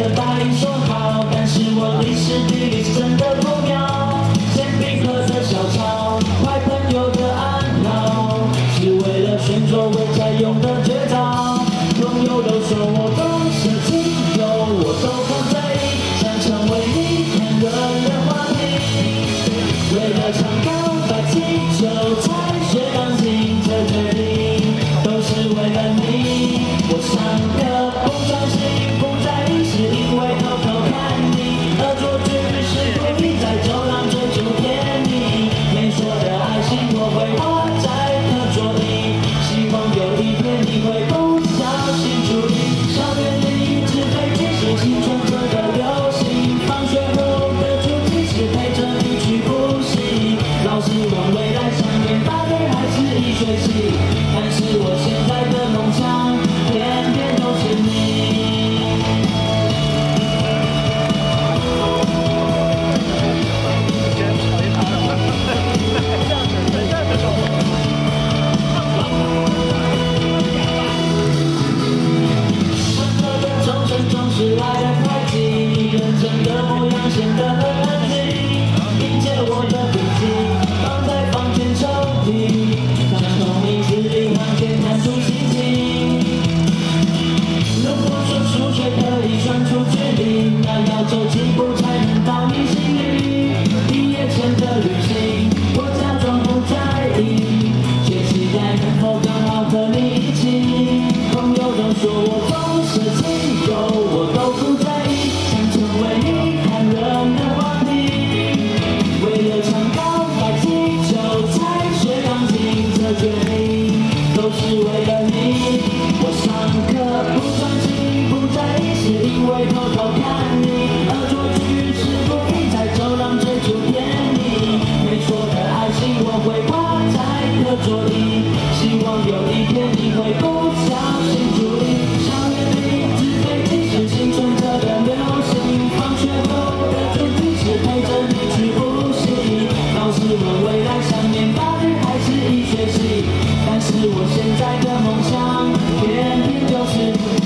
的巴黎说好，但是我历史地理真的不。走几步才的梦想偏偏就是不